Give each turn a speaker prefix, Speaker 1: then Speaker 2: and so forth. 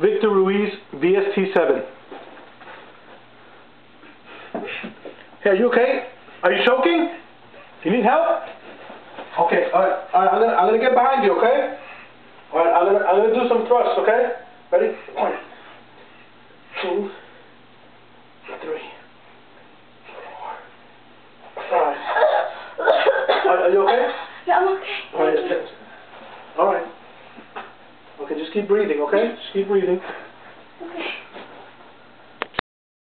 Speaker 1: Victor Ruiz VST7. Hey, are you okay? Are you choking? You need help? Okay, alright, alright, I'm gonna, I'm gonna get behind you, okay? Alright, I'm gonna, I'm gonna do some thrusts, okay? Ready? One, two, three, four, five. Are, are you okay?
Speaker 2: Yeah, I'm okay.
Speaker 1: Alright,
Speaker 2: Thank you.
Speaker 1: that's- alright. Okay, just keep breathing, okay? Just keep breathing.